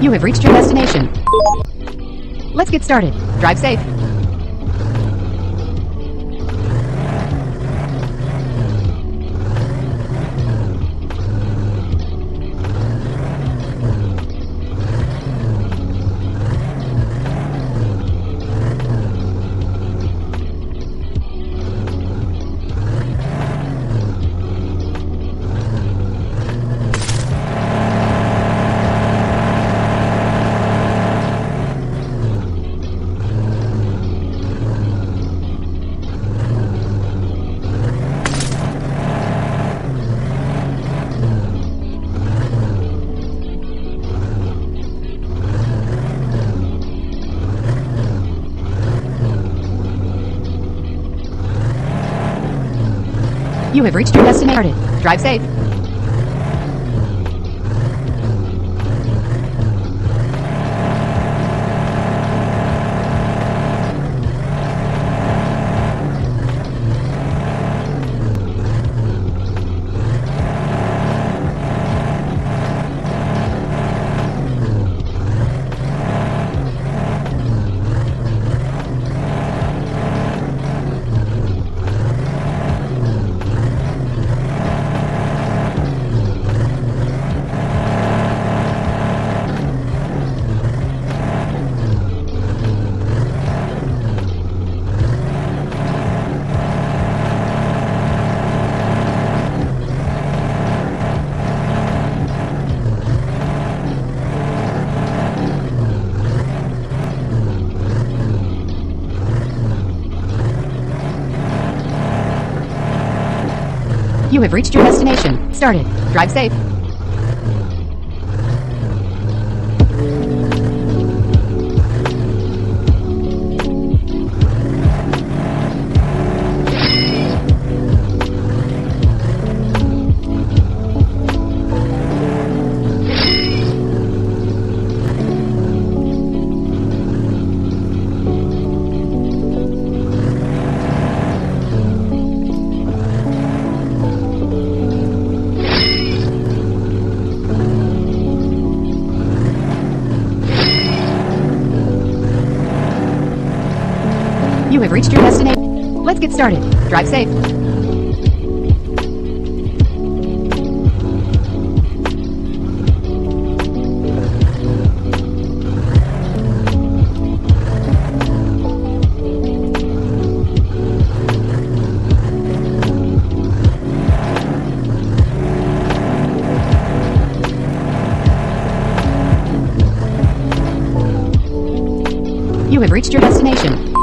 You have reached your destination. Let's get started. Drive safe. You have reached your destination. Drive safe. You have reached your destination. Started. Drive safe. You have reached your destination. Let's get started. Drive safe. You have reached your destination.